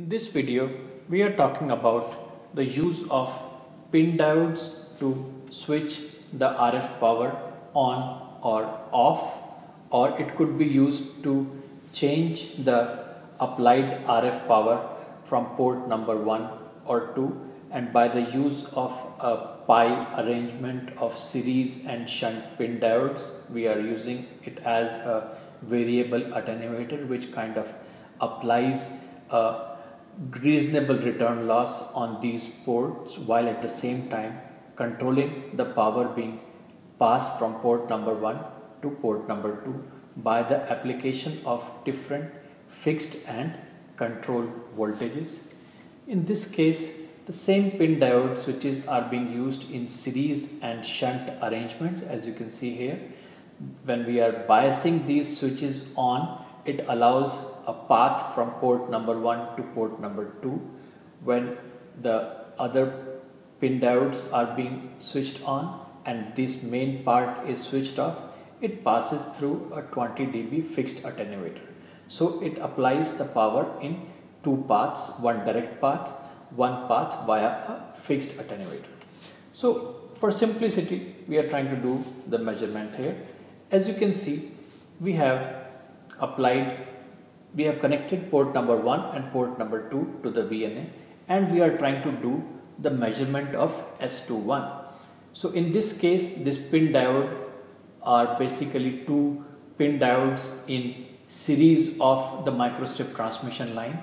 In this video, we are talking about the use of pin diodes to switch the RF power on or off or it could be used to change the applied RF power from port number 1 or 2 and by the use of a pi arrangement of series and shunt pin diodes we are using it as a variable attenuator which kind of applies a reasonable return loss on these ports while at the same time controlling the power being passed from port number 1 to port number 2 by the application of different fixed and control voltages. In this case, the same pin diode switches are being used in series and shunt arrangements as you can see here. When we are biasing these switches on, it allows a path from port number 1 to port number 2 when the other pin diodes are being switched on and this main part is switched off it passes through a 20 dB fixed attenuator. So it applies the power in two paths one direct path one path via a fixed attenuator. So for simplicity we are trying to do the measurement here. As you can see we have applied we have connected port number 1 and port number 2 to the VNA and we are trying to do the measurement of S21. So in this case this pin diode are basically two pin diodes in series of the microstrip transmission line.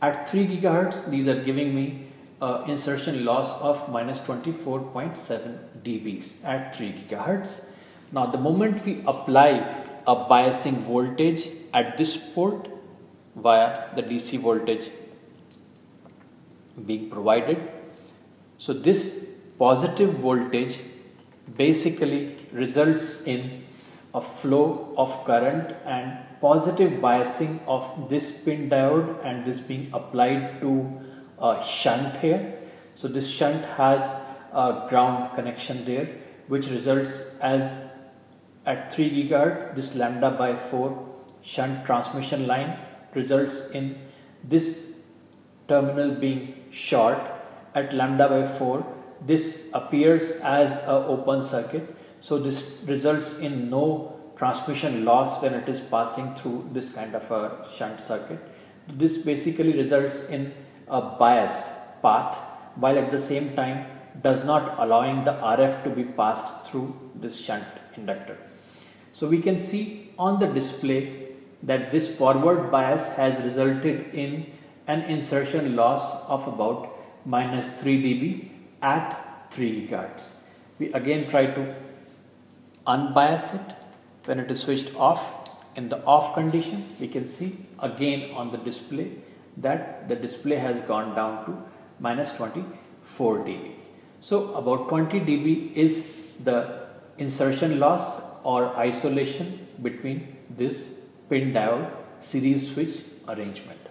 At 3 gigahertz these are giving me uh, insertion loss of minus 24.7 dBs at 3 gigahertz. Now the moment we apply a biasing voltage at this port via the DC voltage being provided. So this positive voltage basically results in a flow of current and positive biasing of this pin diode and this being applied to a shunt here. So this shunt has a ground connection there which results as at 3 gigahertz this lambda by 4 shunt transmission line results in this terminal being short at lambda by 4 this appears as a open circuit. So this results in no transmission loss when it is passing through this kind of a shunt circuit. This basically results in a bias path while at the same time does not allowing the RF to be passed through this shunt inductor. So we can see on the display that this forward bias has resulted in an insertion loss of about minus 3 dB at 3 gigahertz. We again try to unbias it when it is switched off in the off condition we can see again on the display that the display has gone down to minus 24 dB. So about 20 dB is the insertion loss or isolation between this pin diode series switch arrangement.